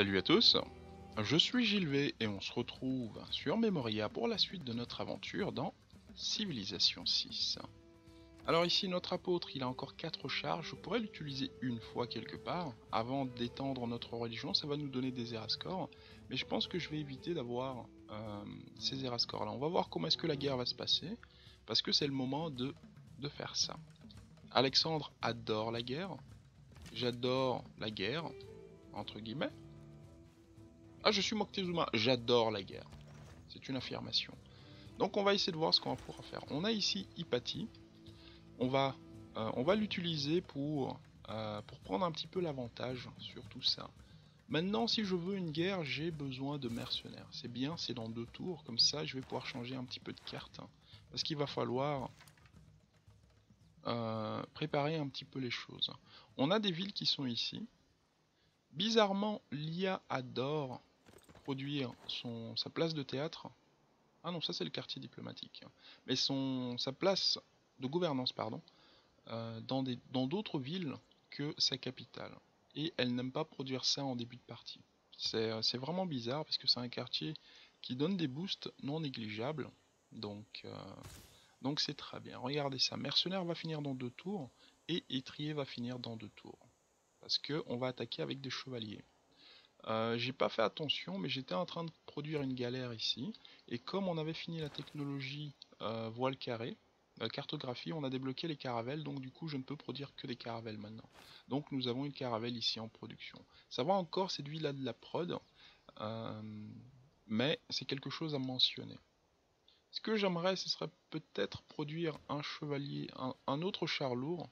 Salut à tous, je suis Gilvet et on se retrouve sur Memoria pour la suite de notre aventure dans Civilisation 6. Alors ici notre apôtre il a encore 4 charges, je pourrais l'utiliser une fois quelque part avant d'étendre notre religion, ça va nous donner des Erascores, mais je pense que je vais éviter d'avoir euh, ces Erascores là. On va voir comment est-ce que la guerre va se passer, parce que c'est le moment de, de faire ça. Alexandre adore la guerre, j'adore la guerre, entre guillemets, ah, je suis Moctezuma, j'adore la guerre. C'est une affirmation. Donc on va essayer de voir ce qu'on pourra faire. On a ici Hypatie. On va, euh, va l'utiliser pour, euh, pour prendre un petit peu l'avantage sur tout ça. Maintenant, si je veux une guerre, j'ai besoin de mercenaires. C'est bien, c'est dans deux tours. Comme ça, je vais pouvoir changer un petit peu de carte. parce qu'il va falloir euh, préparer un petit peu les choses. On a des villes qui sont ici. Bizarrement, l'IA adore produire son, sa place de théâtre. Ah non, ça c'est le quartier diplomatique. Mais son, sa place de gouvernance, pardon, euh, dans d'autres villes que sa capitale. Et elle n'aime pas produire ça en début de partie. C'est vraiment bizarre parce que c'est un quartier qui donne des boosts non négligeables. Donc euh, donc c'est très bien. Regardez ça. Mercenaire va finir dans deux tours et étrier va finir dans deux tours. Parce que on va attaquer avec des chevaliers. Euh, j'ai pas fait attention, mais j'étais en train de produire une galère ici. Et comme on avait fini la technologie euh, voile carré, la cartographie, on a débloqué les caravelles, donc du coup je ne peux produire que des caravelles maintenant. Donc nous avons une caravelle ici en production. Ça va encore ville là de la prod, euh, mais c'est quelque chose à mentionner. Ce que j'aimerais, ce serait peut-être produire un chevalier, un, un autre char lourd.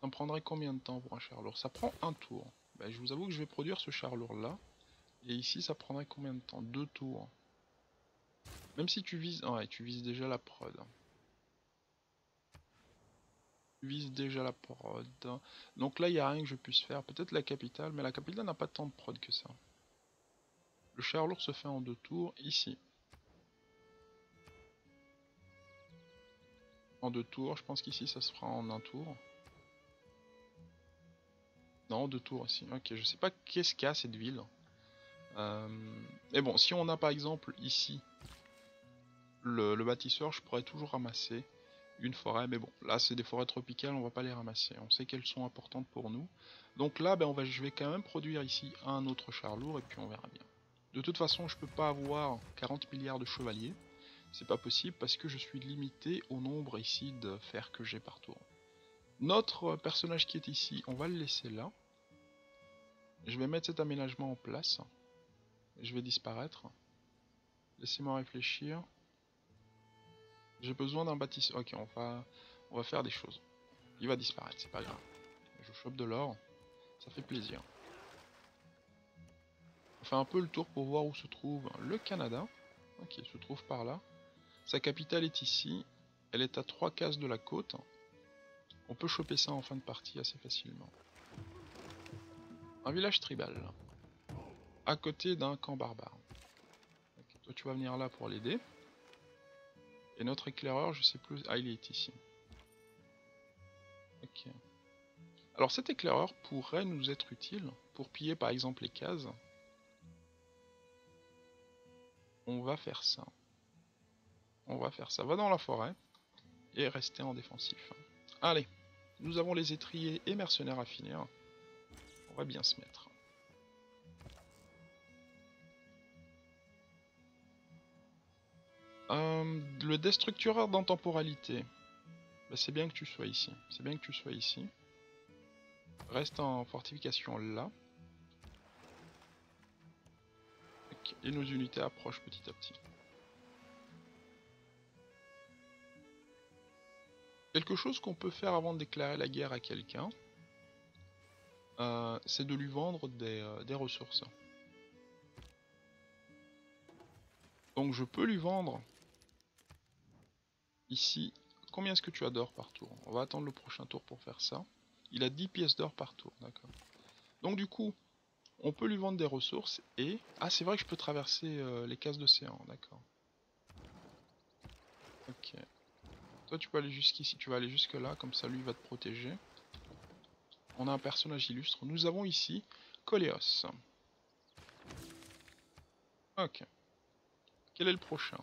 Ça me prendrait combien de temps pour un char lourd Ça prend un tour. Bah, je vous avoue que je vais produire ce char lourd là. Et ici ça prendrait combien de temps? Deux tours. Même si tu vises... Ouais, tu vises déjà la prod. Tu vises déjà la prod. Donc là, il n'y a rien que je puisse faire. Peut-être la capitale, mais la capitale n'a pas tant de prod que ça. Le char lourd se fait en deux tours, ici. En deux tours, je pense qu'ici ça se fera en un tour. Non, deux tours aussi. Ok, je sais pas qu'est-ce qu'a cette ville. Euh, mais bon, si on a par exemple ici le, bâtisseur, je pourrais toujours ramasser une forêt. Mais bon, là c'est des forêts tropicales, on va pas les ramasser. On sait qu'elles sont importantes pour nous. Donc là, ben, on va, je vais quand même produire ici un autre char lourd et puis on verra bien. De toute façon, je peux pas avoir 40 milliards de chevaliers. C'est pas possible parce que je suis limité au nombre ici de fer que j'ai par tour. Notre personnage qui est ici, on va le laisser là. Je vais mettre cet aménagement en place. Je vais disparaître. Laissez-moi réfléchir. J'ai besoin d'un bâtisseur. Ok, on va, on va faire des choses. Il va disparaître, c'est pas grave. Je chope de l'or. Ça fait plaisir. On fait un peu le tour pour voir où se trouve le Canada. Ok, il se trouve par là. Sa capitale est ici. Elle est à 3 cases de la côte. On peut choper ça en fin de partie assez facilement. Un village tribal. À côté d'un camp barbare. toi tu vas venir là pour l'aider. Et notre éclaireur, je sais plus... Ah, il est ici. Ok. Alors cet éclaireur pourrait nous être utile pour piller par exemple les cases. On va faire ça. On va faire ça. Va dans la forêt et rester en défensif. Allez. Nous avons les étriers et mercenaires à finir. On va bien se mettre. Euh, le destructureur d'intemporalité. Bah, c'est bien que tu sois ici. C'est bien que tu sois ici. Reste en fortification là. Et nos unités approchent petit à petit. Quelque chose qu'on peut faire avant de déclarer la guerre à quelqu'un, euh, c'est de lui vendre euh, des, ressources. Donc je peux lui vendre ici. Combien est-ce que tu as d'or par tour? On va attendre le prochain tour pour faire ça. Il a 10 pièces d'or par tour, d'accord. Donc du coup, on peut lui vendre des ressources et... Ah c'est vrai que je peux traverser euh, les cases d'océan, d'accord. Ok. Toi tu peux aller jusqu'ici, tu vas aller jusque là, comme ça lui va te protéger. On a un personnage illustre. Nous avons ici Coléos. Ok. Quel est le prochain?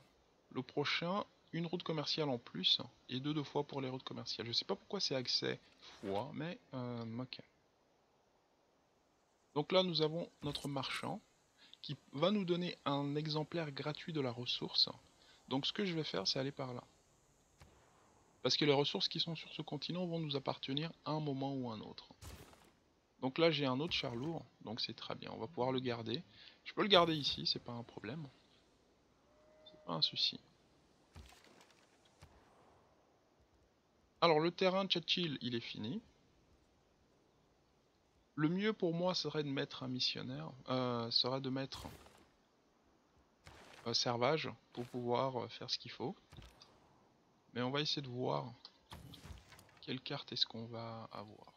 Le prochain, une route commerciale en plus et deux deux fois pour les routes commerciales. Je sais pas pourquoi c'est accès fois, mais euh, ok. Donc là, nous avons notre marchand qui va nous donner un exemplaire gratuit de la ressource. Donc ce que je vais faire, c'est aller par là. Parce que les ressources qui sont sur ce continent vont nous appartenir à un moment ou à un autre. Donc là, j'ai un autre char lourd, donc c'est très bien. On va pouvoir le garder. Je peux le garder ici, c'est pas un problème. C'est pas un souci. Alors le terrain Tchatchil, il est fini. Le mieux pour moi serait de mettre un missionnaire, euh, serait de mettre un servage pour pouvoir euh, faire ce qu'il faut. Mais on va essayer de voir quelle carte est-ce qu'on va avoir.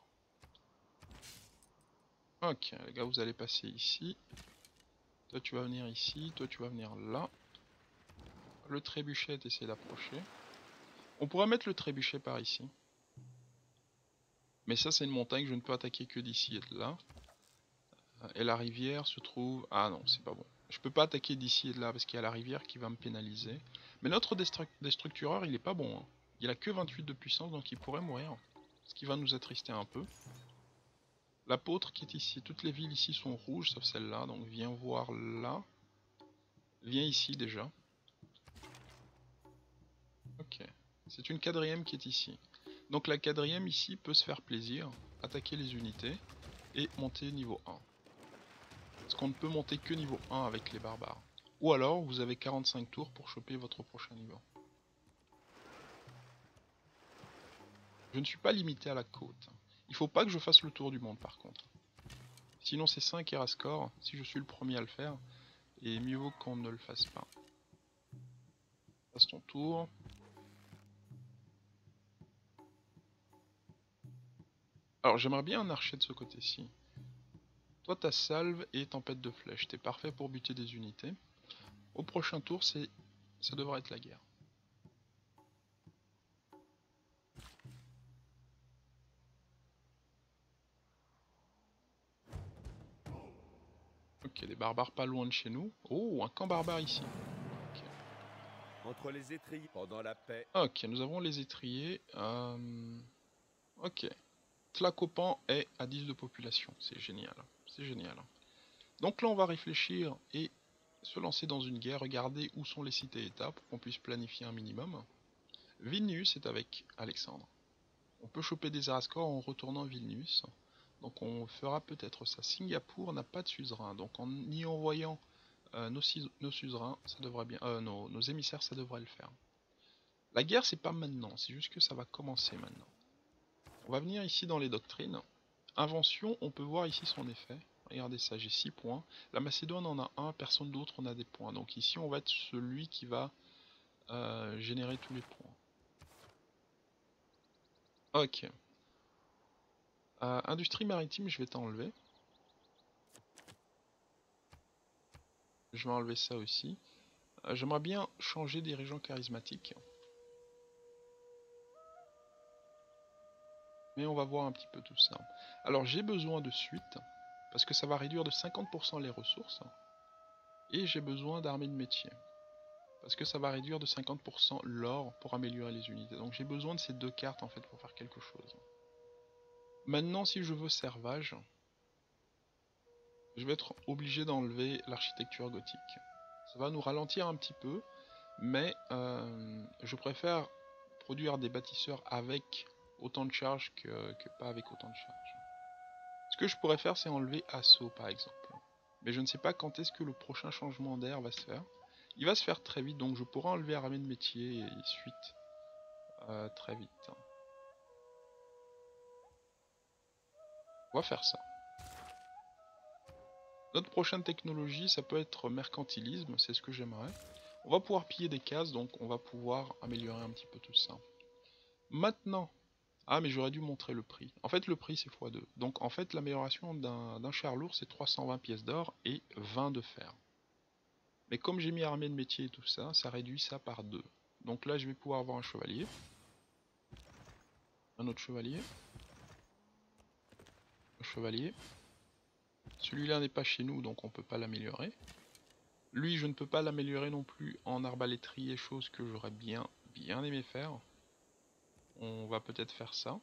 Ok, les gars, vous allez passer ici. Toi, tu vas venir ici. Toi, tu vas venir là. Le trébuchet, essayer d'approcher. On pourrait mettre le trébuchet par ici. Mais ça, c'est une montagne que je ne peux attaquer que d'ici et de là. Et la rivière se trouve... Ah non, c'est pas bon. Je peux pas attaquer d'ici et de là parce qu'il y a la rivière qui va me pénaliser. Mais notre destructureur, il est pas bon. Hein. Il a que 28 de puissance, donc il pourrait mourir. Ce qui va nous attrister un peu. L'apôtre qui est ici. Toutes les villes ici sont rouges, sauf celle-là. Donc viens voir là. Viens ici déjà. Ok. C'est une quatrième qui est ici. Donc la quatrième ici peut se faire plaisir, attaquer les unités et monter niveau 1. Parce qu'on ne peut monter que niveau 1 avec les barbares. Ou alors vous avez 45 tours pour choper votre prochain niveau. Je ne suis pas limité à la côte. Il faut pas que je fasse le tour du monde par contre. Sinon c'est 5 score si je suis le premier à le faire. Et mieux vaut qu'on ne le fasse pas. Passe ton tour. Alors j'aimerais bien un archer de ce côté-ci. Toi ta salve et tempête de flèches, t'es parfait pour buter des unités. Au prochain tour, c'est ça devrait être la guerre. Ok, des barbares pas loin de chez nous. Oh, un camp barbare ici. Entre les étriers pendant la paix. Ok, nous avons les étriers. Euh, ok. Tlacopan est à 10 de population. C'est génial. C'est génial. Donc là, on va réfléchir et se lancer dans une guerre. Regarder où sont les cités-états pour qu'on puisse planifier un minimum. Vilnius est avec Alexandre. On peut choper des Araskors en retournant Vilnius. Donc on fera peut-être ça. Singapour n'a pas de suzerain. Donc en y envoyant euh, nos, suzerains, ça devrait bien. Euh, nos émissaires, ça devrait le faire. La guerre, c'est pas maintenant. C'est juste que ça va commencer maintenant. On va venir ici dans les doctrines. Invention, on peut voir ici son effet. Regardez ça, j'ai 6 points. La Macédoine en a un, personne d'autre en a des points. Donc ici, on va être celui qui va euh, générer tous les points. Ok. Euh, industrie maritime, je vais t'enlever. Je vais enlever ça aussi. Euh, j'aimerais bien changer des régions charismatiques. Mais on va voir un petit peu tout ça. Alors j'ai besoin de suite, parce que ça va réduire de 50% les ressources. Et j'ai besoin d'armée de métier. Parce que ça va réduire de 50% l'or pour améliorer les unités. Donc j'ai besoin de ces deux cartes en fait pour faire quelque chose. Maintenant si je veux servage, je vais être obligé d'enlever l'architecture gothique. Ça va nous ralentir un petit peu, mais euh, je préfère produire des bâtisseurs avec autant de charge que, pas avec autant de charge. Ce que je pourrais faire, c'est enlever assaut par exemple. Mais je ne sais pas quand est-ce que le prochain changement d'air va se faire. Il va se faire très vite, donc je pourrais enlever armée de métier et suite euh, très vite. On va faire ça. Notre prochaine technologie, ça peut être mercantilisme, c'est ce que j'aimerais. On va pouvoir piller des cases, donc on va pouvoir améliorer un petit peu tout ça. Maintenant, ah, mais j'aurais dû montrer le prix. En fait, le prix, c'est x2. Donc, en fait, l'amélioration d'un char lourd, c'est 320 pièces d'or et 20 de fer. Mais comme j'ai mis armée de métier et tout ça, ça réduit ça par 2. Donc là, je vais pouvoir avoir un chevalier. Un autre chevalier. chevalier. Celui-là n'est pas chez nous, donc on peut pas l'améliorer. Lui, je ne peux pas l'améliorer non plus en arbalétrier, chose que j'aurais bien, bien aimé faire. On va peut-être faire ça.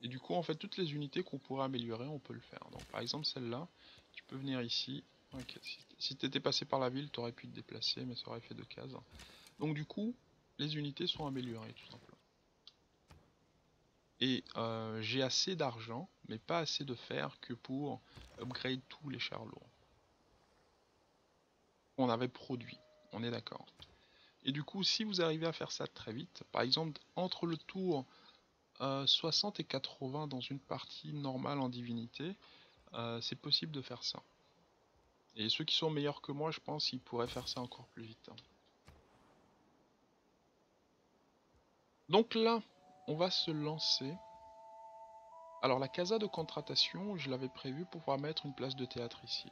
Et du coup, en fait, toutes les unités qu'on pourrait améliorer, on peut le faire. Donc, par exemple, celle-là, tu peux venir ici. Si tu étais passé par la ville, tu aurais pu te déplacer, mais ça aurait fait deux cases. Donc, du coup, les unités sont améliorées, tout simplement. Et euh, j'ai assez d'argent, mais pas assez de fer que pour upgrade tous les chars lourds. On avait produit, on est d'accord. Et du coup, si vous arrivez à faire ça très vite, par exemple, entre le tour 60 euh, et 80 dans une partie normale en divinité, euh, c'est possible de faire ça. Et ceux qui sont meilleurs que moi, je pense, ils pourraient faire ça encore plus vite. Donc là, on va se lancer. Alors la casa de contratation, je l'avais prévu pour pouvoir mettre une place de théâtre ici.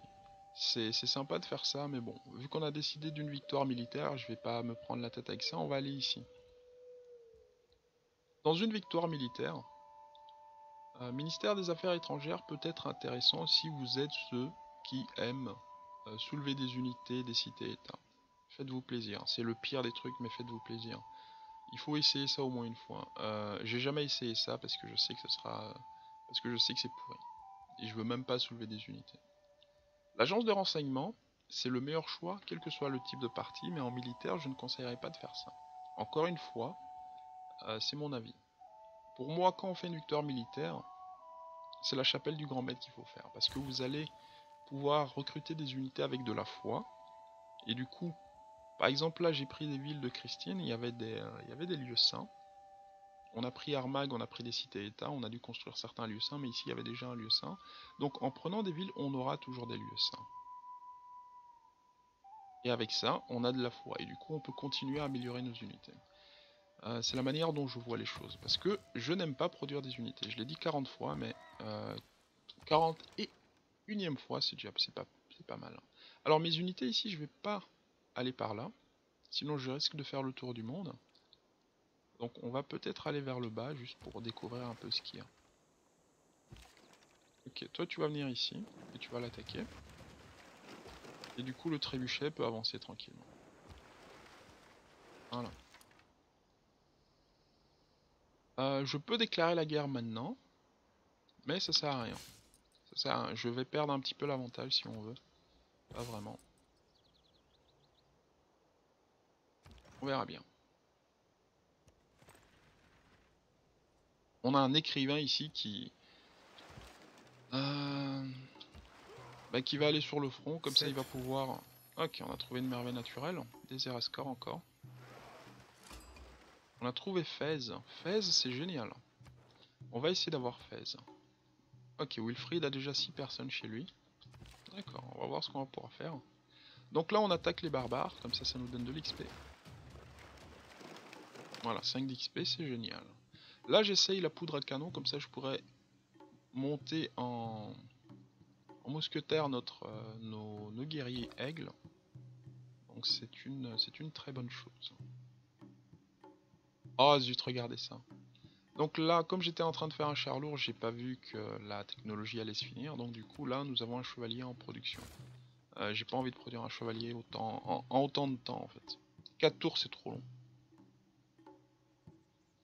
C'est sympa de faire ça, mais bon, vu qu'on a décidé d'une victoire militaire, je vais pas me prendre la tête avec ça, on va aller ici. Dans une victoire militaire, un ministère des Affaires étrangères peut être intéressant si vous êtes ceux qui aiment euh, soulever des unités des cités-États. Faites-vous plaisir, c'est le pire des trucs, mais faites-vous plaisir. Il faut essayer ça au moins une fois. Euh, J'ai jamais essayé ça parce que je sais que ce sera, parce que je sais que c'est pourri. Et je veux même pas soulever des unités. L'agence de renseignement, c'est le meilleur choix, quel que soit le type de parti, mais en militaire, je ne conseillerais pas de faire ça. Encore une fois, euh, c'est mon avis. Pour moi, quand on fait une victoire militaire, c'est la chapelle du grand maître qu'il faut faire, parce que vous allez pouvoir recruter des unités avec de la foi, et du coup, par exemple, là, j'ai pris des villes de Christine, il y avait des, euh, il y avait des lieux saints. On a pris Armag, on a pris des cités-états, on a dû construire certains lieux saints, mais ici, il y avait déjà un lieu saint. Donc, en prenant des villes, on aura toujours des lieux saints. Et avec ça, on a de la foi, et du coup, on peut continuer à améliorer nos unités. Euh, c'est la manière dont je vois les choses. Parce que je n'aime pas produire des unités. Je l'ai dit 40 fois, mais euh, 40 et fois, c'est déjà pas, pas mal. Alors mes unités ici, je vais pas aller par là. Sinon je risque de faire le tour du monde. Donc on va peut-être aller vers le bas, juste pour découvrir un peu ce qu'il y a. Ok, toi tu vas venir ici, et tu vas l'attaquer. Et du coup le trébuchet peut avancer tranquillement. Voilà. Euh, je peux déclarer la guerre maintenant, mais ça sert à rien. Ça sert à rien. Je vais perdre un petit peu l'avantage si on veut. Pas vraiment. On verra bien. On a un écrivain ici qui... Euh, bah, qui va aller sur le front, comme ça il va pouvoir... Ok, on a trouvé une merveille naturelle. Des Erascore encore. On a trouvé Fez. Fez, c'est génial. On va essayer d'avoir Fez. Ok, Wilfried a déjà 6 personnes chez lui. D'accord, on va voir ce qu'on va pouvoir faire. Donc là, on attaque les barbares, comme ça, ça nous donne de l'XP. Voilà, 5 d'XP, c'est génial. Là, j'essaye la poudre à canon, comme ça, je pourrais monter en, en mousquetaire notre, euh, nos, guerriers aigles. Donc c'est une, très bonne chose. Oh zut, regardez ça. Donc là, comme j'étais en train de faire un char lourd, j'ai pas vu que la technologie allait se finir. Donc du coup, là, nous avons un chevalier en production. Euh, j'ai pas envie de produire un chevalier autant, en, autant de temps, en fait. 4 tours, c'est trop long.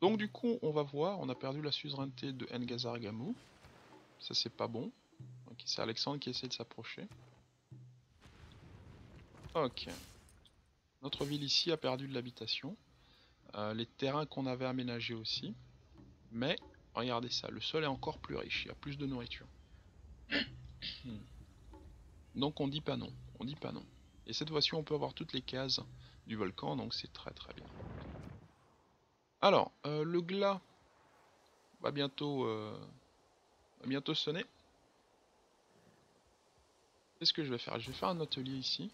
Donc du coup, on va voir, on a perdu la suzeraineté de Ngazar Gamou. Ça, c'est pas bon. c'est Alexandre qui essaie de s'approcher. Ok. Notre ville ici a perdu de l'habitation. Euh, les terrains qu'on avait aménagés aussi. Mais, regardez ça, le sol est encore plus riche, il y a plus de nourriture. donc on dit pas non, on dit pas non. Et cette fois-ci on peut avoir toutes les cases du volcan, donc c'est très très bien. Alors, euh, le glas va bientôt, euh, va bientôt sonner. Qu'est-ce que je vais faire? Je vais faire un atelier ici.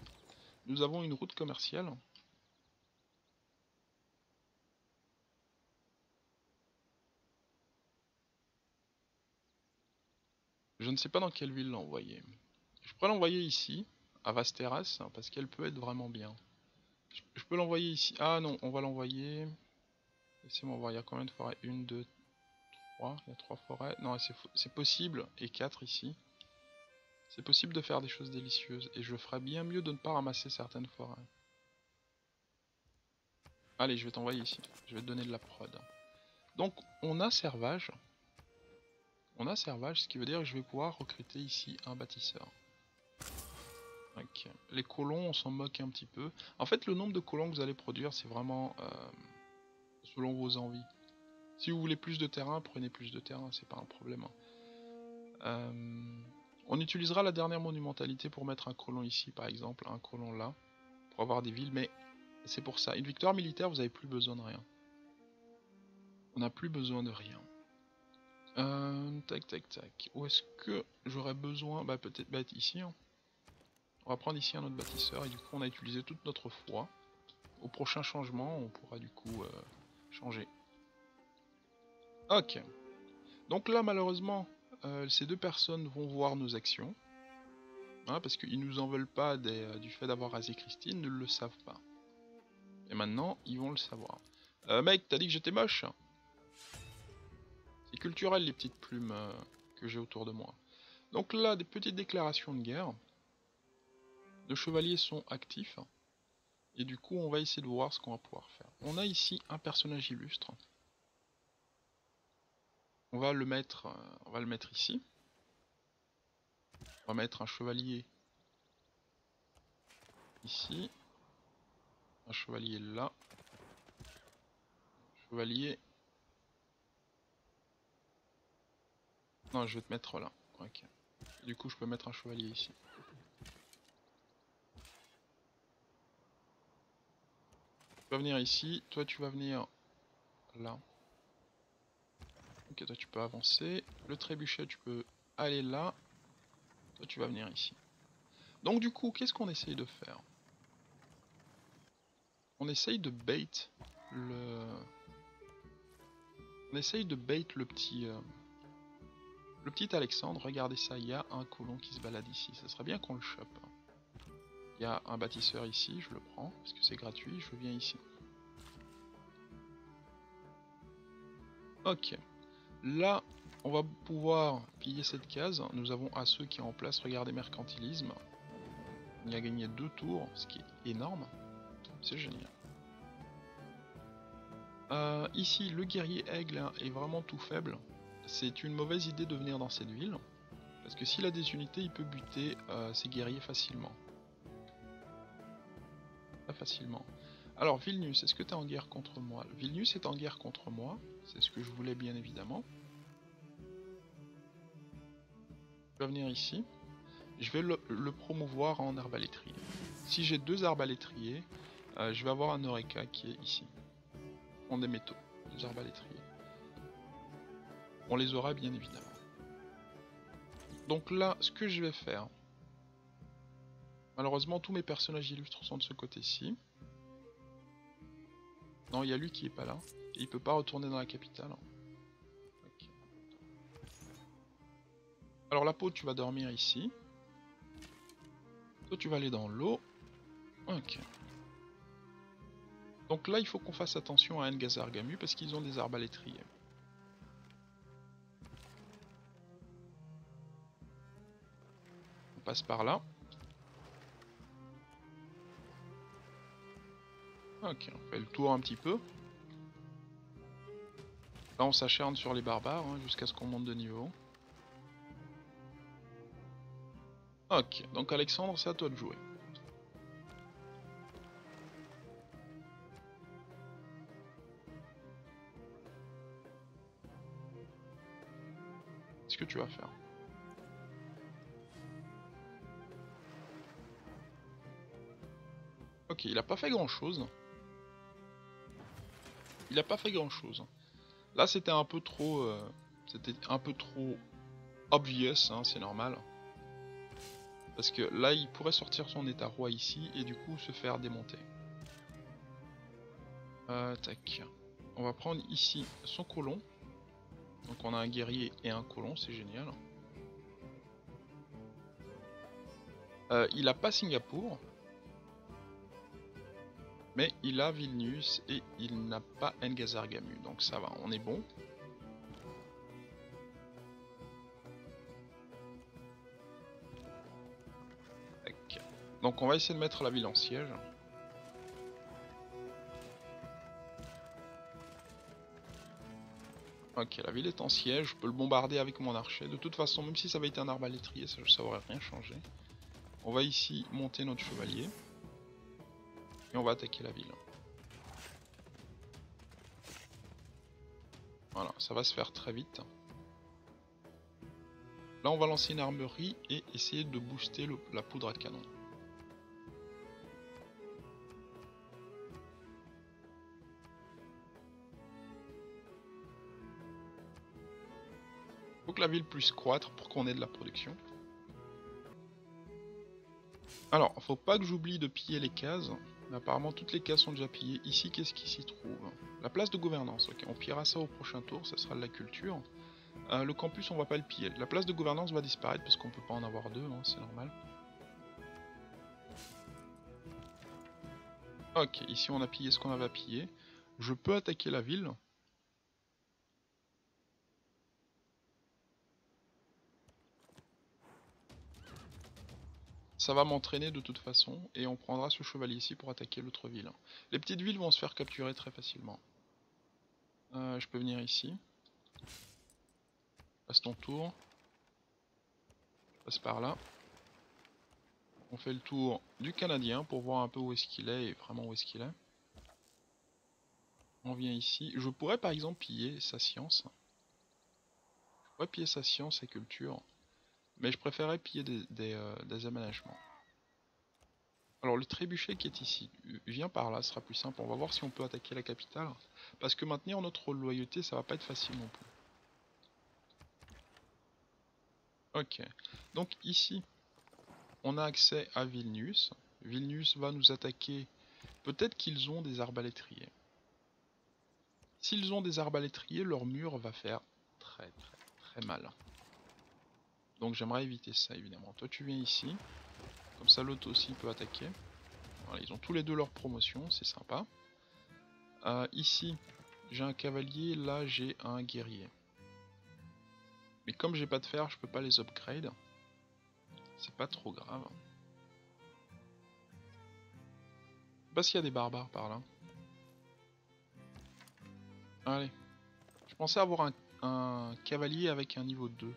Nous avons une route commerciale. Je ne sais pas dans quelle ville l'envoyer. Je pourrais l'envoyer ici, à Vasteras, parce qu'elle peut être vraiment bien. Je, peux l'envoyer ici. Ah non, on va l'envoyer... Laissez-moi voir, il y a combien de forêts? 1, 2, 3, il y a 3 forêts. Non, c'est possible, et 4 ici. C'est possible de faire des choses délicieuses, et je ferais bien mieux de ne pas ramasser certaines forêts. Allez, je vais t'envoyer ici. Je vais te donner de la prod. Donc, on a servage. On a servage, ce qui veut dire que je vais pouvoir recruter ici un bâtisseur. Ok. Les colons, on s'en moque un petit peu. En fait, le nombre de colons que vous allez produire, c'est vraiment euh, vos envies. Si vous voulez plus de terrain, prenez plus de terrain, c'est pas un problème. hein. Euh, on utilisera la dernière monumentalité pour mettre un colon ici, par exemple, un colon là, pour avoir des villes, mais c'est pour ça. Une victoire militaire, vous n'avez plus besoin de rien. On n'a plus besoin de rien. Euh, tac, tac, tac. Où est-ce que j'aurais besoin? Bah peut-être ici. hein. On va prendre ici un autre bâtisseur et du coup on a utilisé toute notre foi. Au prochain changement, on pourra du coup euh, Ok. Donc là malheureusement, euh, ces deux personnes vont voir nos actions. Hein, parce qu'ils nous en veulent pas euh, du fait d'avoir rasé Christine, ne le savent pas. Et maintenant, ils vont le savoir. Euh, mec, t'as dit que j'étais moche? C'est culturel les petites plumes euh, que j'ai autour de moi. Donc là, des petites déclarations de guerre. Nos chevaliers sont actifs. Et du coup, on va essayer de voir ce qu'on va pouvoir faire. On a ici un personnage illustre. On va le mettre, euh, on va le mettre ici. On va mettre un chevalier ici. Un chevalier là. Chevalier. Non, je vais te mettre là. Ok. Du coup, je peux mettre un chevalier ici. Tu vas venir ici. Toi, tu vas venir là. Ok, toi, tu peux avancer. Le trébuchet, tu peux aller là. Toi, tu vas venir ici. Donc, du coup, qu'est-ce qu'on essaye de faire? On essaye de bait le... On essaye de bait le petit... euh, Le petit Alexandre. Regardez ça, il y a un colon qui se balade ici. Ça serait bien qu'on le chope. Il y a un bâtisseur ici, je le prends, parce que c'est gratuit, je viens ici. Ok. Là, on va pouvoir piller cette case. Nous avons à ceux qui en place, regardez mercantilisme. Il a gagné deux tours, ce qui est énorme. C'est génial. Euh, ici, le guerrier aigle est vraiment tout faible. C'est une mauvaise idée de venir dans cette ville. Parce que s'il a des unités, il peut buter euh, ses guerriers facilement. Facilement. Alors, Vilnius, est-ce que tu es en guerre contre moi? Vilnius est en guerre contre moi. C'est ce que je voulais bien évidemment. Je vais venir ici. Je vais le, promouvoir en arbalétrier. Si j'ai deux arbalétriers, euh, je vais avoir un Oreca qui est ici. En des métaux, deux arbalétriers. On les aura bien évidemment. Donc là, ce que je vais faire... Malheureusement, tous mes personnages illustres sont de ce côté-ci. Non, il y a lui qui est pas là. Et il peut pas retourner dans la capitale. Ok. Alors la peau, tu vas dormir ici. Toi, tu vas aller dans l'eau. Ok. Donc là, il faut qu'on fasse attention à Ngazargamu parce qu'ils ont des arbalétriers. On passe par là. Ok, on fait le tour un petit peu. Là, on s'acharne sur les barbares hein, jusqu'à ce qu'on monte de niveau. Ok, donc Alexandre, c'est à toi de jouer. Qu'est-ce que tu vas faire? Ok, il a pas fait grand chose. Il a pas fait grand chose. Là, c'était un peu trop. euh, c'était un peu trop obvious, hein, c'est normal. Parce que là, il pourrait sortir son état roi ici et du coup se faire démonter. Euh, tac. On va prendre ici son colon. Donc on a un guerrier et un colon, c'est génial. Euh, il a pas Singapour. Mais il a Vilnius et il n'a pas Ngazargamu, donc ça va, on est bon. Donc on va essayer de mettre la ville en siège. Ok, la ville est en siège, je peux le bombarder avec mon archer. De toute façon, même si ça avait été un arbalétrier, ça ne saurait rien changer. On va ici monter notre chevalier. Et on va attaquer la ville. Voilà, ça va se faire très vite. Là, on va lancer une armerie et essayer de booster la poudre à canon. Faut que la ville puisse croître pour qu'on ait de la production. Alors, faut pas que j'oublie de piller les cases. Apparemment, toutes les cases sont déjà pillées. Ici, qu'est-ce qui s'y trouve? La place de gouvernance. Ok, on pillera ça au prochain tour. Ça sera de la culture. Euh, le campus, on va pas le piller. La place de gouvernance va disparaître parce qu'on peut pas en avoir deux, hein, c'est normal. Ok, ici on a pillé ce qu'on avait à piller. Je peux attaquer la ville. Ça va m'entraîner de toute façon et on prendra ce chevalier ici pour attaquer l'autre ville. Les petites villes vont se faire capturer très facilement. Euh, je peux venir ici. Passe ton tour. Je passe par là. On fait le tour du Canadien pour voir un peu où est-ce qu'il est et vraiment où est-ce qu'il est. On vient ici. Je pourrais par exemple piller sa science. Je pourrais piller sa science et culture. Mais je préférerais piller euh, des aménagements. Alors le trébuchet qui est ici, viens par là, ce sera plus simple. On va voir si on peut attaquer la capitale. Parce que maintenir notre loyauté, ça va pas être facile non plus. Ok, donc ici, on a accès à Vilnius. Vilnius va nous attaquer. Peut-être qu'ils ont des arbalétriers. S'ils ont des arbalétriers, leur mur va faire très très très mal. Donc j'aimerais éviter ça évidemment. Toi tu viens ici. Comme ça l'autre aussi peut attaquer. Ils ont tous les deux leur promotion, c'est sympa. Euh, ici, j'ai un cavalier, là j'ai un guerrier. Mais comme j'ai pas de fer, je peux pas les upgrade. C'est pas trop grave. Je sais pas s'il y a des barbares par là. Allez. Je pensais avoir un, un cavalier avec un niveau 2.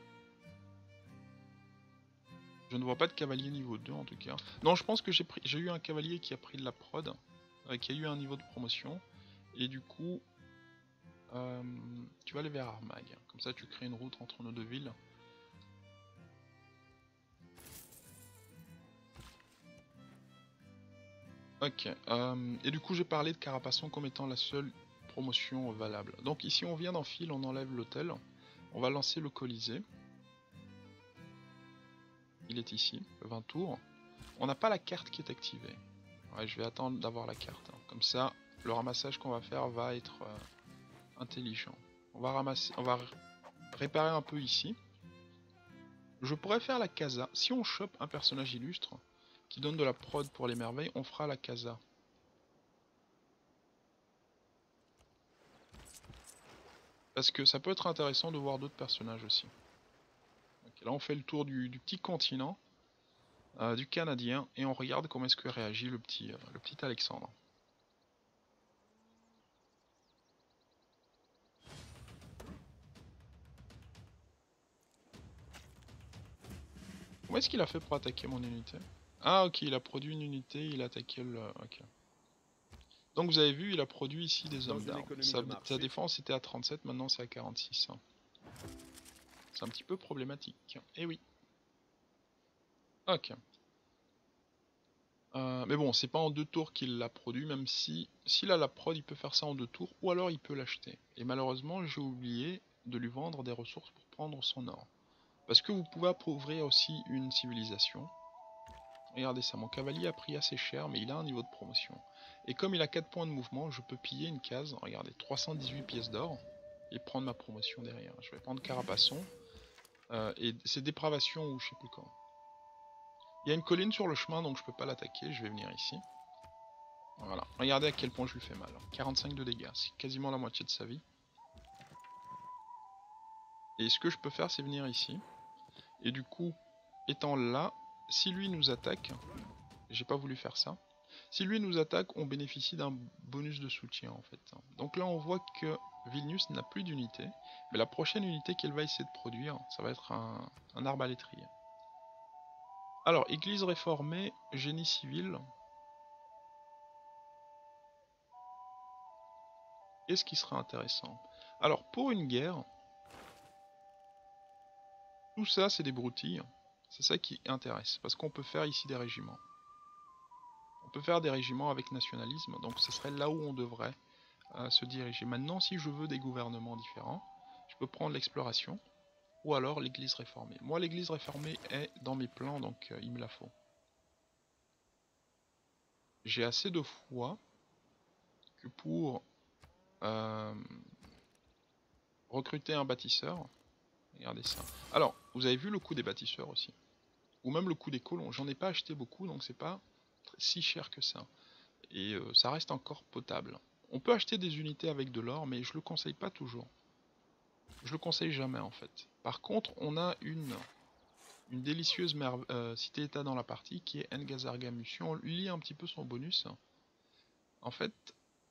Je ne vois pas de cavalier niveau 2 en tout cas. Non, je pense que j'ai eu un cavalier qui a pris de la prod, euh, qui a eu un niveau de promotion, et du coup, euh, tu vas aller vers Armag. Comme ça, tu crées une route entre nos deux villes. Ok, euh, et du coup j'ai parlé de Carapaçon comme étant la seule promotion valable. Donc ici on vient d'enfile, on enlève l'hôtel, on va lancer le Colisée. Il est ici, 20 tours. On n'a pas la carte qui est activée. Je vais attendre d'avoir la carte. hein. Comme ça, le ramassage qu'on va faire va être euh, intelligent. On va ramasser, on va ré- réparer un peu ici. Je pourrais faire la casa. Si on chope un personnage illustre qui donne de la prod pour les merveilles, on fera la casa. Parce que ça peut être intéressant de voir d'autres personnages aussi. Là on fait le tour du, du petit continent, euh, du Canadien, et on regarde comment est-ce que réagit le petit, euh, le petit Alexandre. Comment est-ce qu'il a fait pour attaquer mon unité? Ah ok, il a produit une unité, il a attaqué le... Ok. Donc vous avez vu, il a produit ici des hommes d'armes. Sa, défense était à 37, maintenant c'est à 46. hein. C'est un petit peu problématique. Eh oui. Ok. Euh, mais bon, c'est pas en deux tours qu'il l'a produit, même si s'il a la prod, il peut faire ça en deux tours, ou alors il peut l'acheter. Et malheureusement, j'ai oublié de lui vendre des ressources pour prendre son or. Parce que vous pouvez appauvrir aussi une civilisation. Regardez ça, mon cavalier a pris assez cher, mais il a un niveau de promotion. Et comme il a 4 points de mouvement, je peux piller une case, regardez, 318 pièces d'or, et prendre ma promotion derrière. Je vais prendre Carapaçon, euh, et c'est dépravation ou je sais plus quoi. Il y a une colline sur le chemin, donc je peux pas l'attaquer, je vais venir ici. Voilà, regardez à quel point je lui fais mal. 45 de dégâts, c'est quasiment la moitié de sa vie. Et ce que je peux faire, c'est venir ici. Et du coup, étant là, si lui nous attaque, J'ai pas voulu faire ça. Si lui nous attaque, on bénéficie d'un bonus de soutien en fait. Donc là on voit que Vilnius n'a plus d'unité, mais la prochaine unité qu'elle va essayer de produire, ça va être un, un arbalétrier. Alors, église réformée, génie civil. Qu'est-ce qui sera intéressant? Alors, pour une guerre, tout ça c'est des broutilles. C'est ça qui intéresse, parce qu'on peut faire ici des régiments. On peut faire des régiments avec nationalisme, donc ce serait là où on devrait se diriger. Maintenant, si je veux des gouvernements différents, je peux prendre l'exploration, ou alors l'église réformée. Moi, l'église réformée est dans mes plans, donc euh, il me la faut. J'ai assez de foi que pour euh, recruter un bâtisseur, regardez ça. Alors, vous avez vu le coût des bâtisseurs aussi? Ou même le coût des colons. J'en ai pas acheté beaucoup, donc c'est pas si cher que ça. Et euh, ça reste encore potable. On peut acheter des unités avec de l'or, mais je le conseille pas toujours. Je le conseille jamais en fait. Par contre, on a une, délicieuse euh, cité-état dans la partie qui est Ngazargamu. Si on lit un petit peu son bonus, en fait,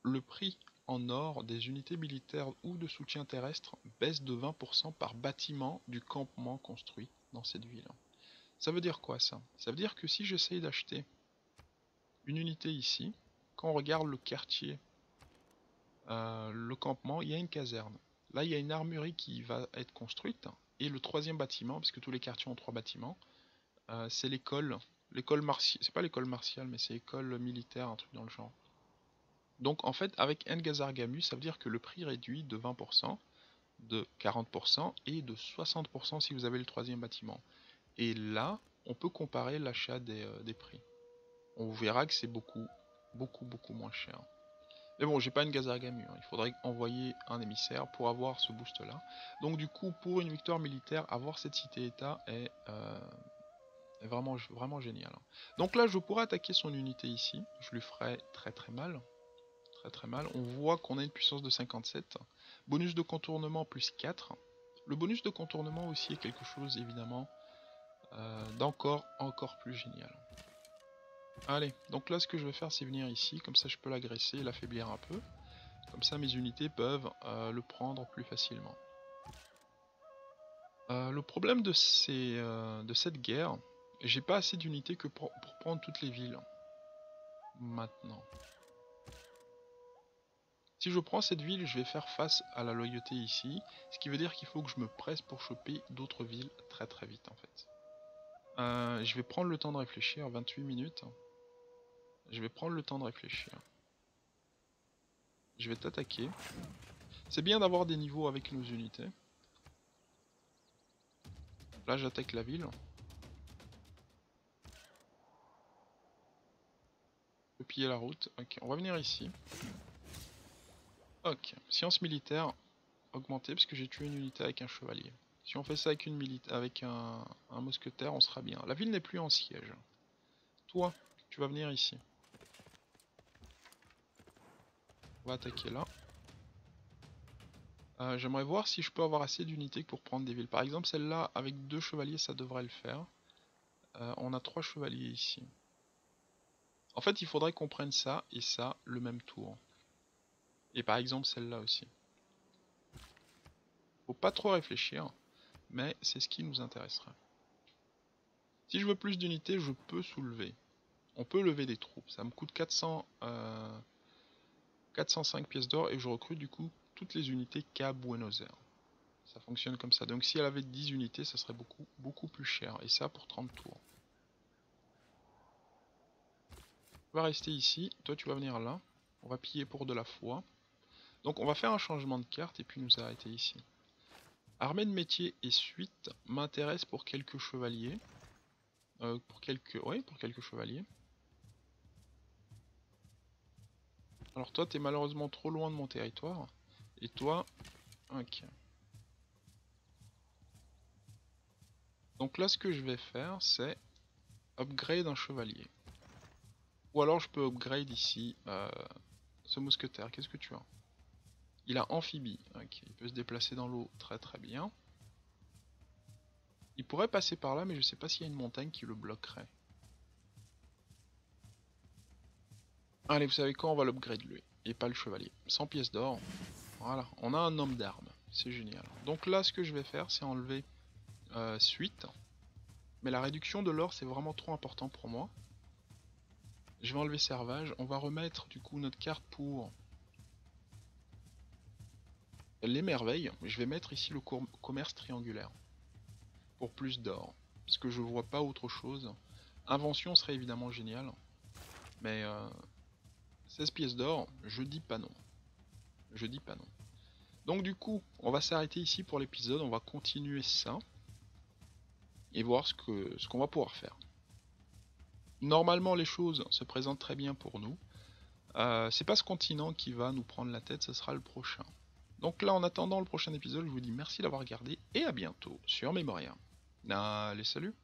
le prix en or des unités militaires ou de soutien terrestre baisse de 20% par bâtiment du campement construit dans cette ville. Ça veut dire quoi ça? Ça veut dire que si j'essaye d'acheter une unité ici, quand on regarde le quartier, euh, le campement, il y a une caserne. Là, il y a une armurerie qui va être construite. Et le troisième bâtiment, puisque tous les quartiers ont trois bâtiments, euh, c'est l'école. L'école martiale, c'est pas l'école martiale, mais c'est l'école militaire, un truc dans le genre. Donc en fait, avec Ngazargamu, ça veut dire que le prix réduit de 20%, de 40% et de 60% si vous avez le troisième bâtiment. Et là, on peut comparer l'achat des, euh, des, prix. On verra que c'est beaucoup, beaucoup, beaucoup moins cher. Mais bon, j'ai pas une Gazargamu, hein. il faudrait envoyer un émissaire pour avoir ce boost là. Donc du coup, pour une victoire militaire, avoir cette cité-état est, euh, vraiment, vraiment génial. Hein. Donc là, je pourrais attaquer son unité ici, je lui ferai très très mal. Très très mal. On voit qu'on a une puissance de 57. Bonus de contournement plus 4. Le bonus de contournement aussi est quelque chose évidemment euh, d'encore encore plus génial. Allez, donc là ce que je vais faire c'est venir ici, comme ça je peux l'agresser, l'affaiblir un peu. Comme ça mes unités peuvent euh, le prendre plus facilement. Euh, le problème euh, de cette guerre, j'ai pas assez d'unités que pour, pour, prendre toutes les villes. Maintenant. Si je prends cette ville, je vais faire face à la loyauté ici, ce qui veut dire qu'il faut que je me presse pour choper d'autres villes très très vite en fait. je vais prendre le temps de réfléchir, 28 minutes. Je vais prendre le temps de réfléchir. Je vais t'attaquer. C'est bien d'avoir des niveaux avec nos unités. Là j'attaque la ville. Je peux piller la route. Ok, on va venir ici. Ok, science militaire augmentée parce que j'ai tué une unité avec un chevalier. Si on fait ça avec, une avec un, un mousquetaire, on sera bien. La ville n'est plus en siège. Toi, tu vas venir ici. On attaquer là. Euh, J'aimerais voir si je peux avoir assez d'unités pour prendre des villes. Par exemple, celle-là, avec deux chevaliers, ça devrait le faire. Euh, on a trois chevaliers ici. En fait, il faudrait qu'on prenne ça et ça le même tour. Et par exemple, celle-là aussi. Faut pas trop réfléchir, mais c'est ce qui nous intéresserait. Si je veux plus d'unités, je peux soulever. On peut lever des troupes. Ça me coûte 400... Euh, 405 pièces d'or et je recrute du coup toutes les unités qu'à Buenos Aires. Ça fonctionne comme ça. Donc si elle avait 10 unités, ça serait beaucoup, beaucoup plus cher. Et ça pour 30 tours. On va rester ici. Toi tu vas venir là. On va piller pour de la foi. Donc on va faire un changement de carte et puis nous arrêter ici. Armée de métier et suite m'intéresse pour quelques chevaliers. Euh, pour quelques... Oui, pour quelques chevaliers. Alors toi, t'es malheureusement trop loin de mon territoire. Et toi, ok. Donc là, ce que je vais faire, c'est upgrade un chevalier. Ou alors je peux upgrade ici euh, ce mousquetaire. Qu'est-ce que tu as? Il a amphibie. Ok, il peut se déplacer dans l'eau très très bien. Il pourrait passer par là, mais je sais pas s'il y a une montagne qui le bloquerait. Allez, vous savez quoi On va l'upgrade lui, et pas le chevalier. 100 pièces d'or. Voilà, on a un homme d'armes. C'est génial. Donc là, ce que je vais faire, c'est enlever euh, suite. Mais la réduction de l'or, c'est vraiment trop important pour moi. Je vais enlever servage. On va remettre du coup notre carte pour les merveilles. Je vais mettre ici le commerce triangulaire. Pour plus d'or. Parce que je vois pas autre chose. Invention serait évidemment génial. Mais 16 euh, pièces d'or, je dis pas non. Je dis pas non. Donc du coup, on va s'arrêter ici pour l'épisode. On va continuer ça. Et voir ce qu'on va pouvoir faire. Normalement, les choses se présentent très bien pour nous. Euh, c'est pas ce continent qui va nous prendre la tête, ce sera le prochain. Donc là, en attendant le prochain épisode, je vous dis merci d'avoir regardé et à bientôt sur Memoria. Allez, salut